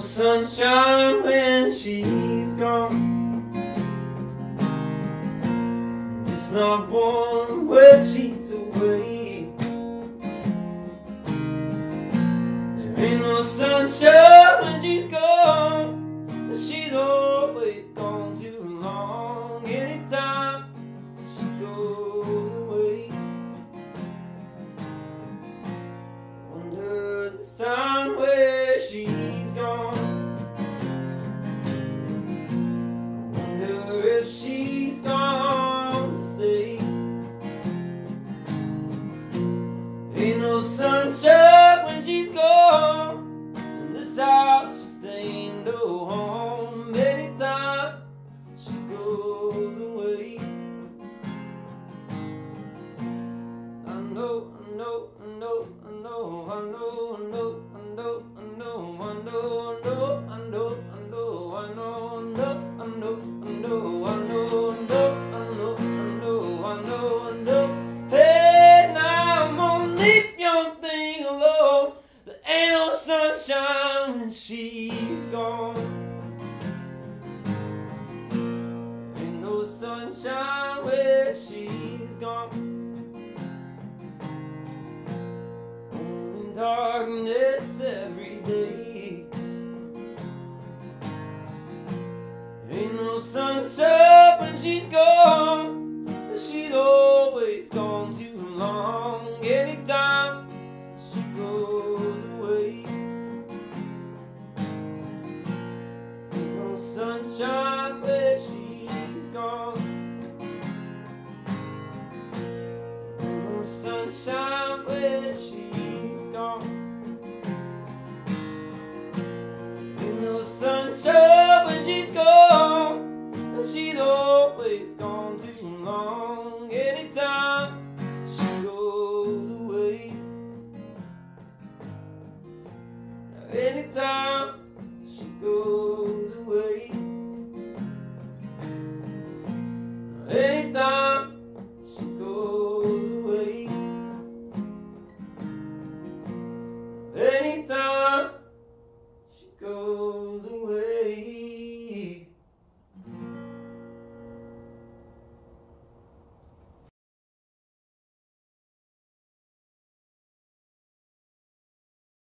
sunshine when she's gone. It's not warm when she's away. There ain't no sunshine Ain't no sunshine when she's gone. In this house, she staying no home. Anytime she goes away. I know, I know, I know, I know, I know, she's gone. Ain't no sunshine when she's gone. Only darkness every day. Ain't no sunshine when she's gone. She's always gone too long. Anytime she goes away. Anytime.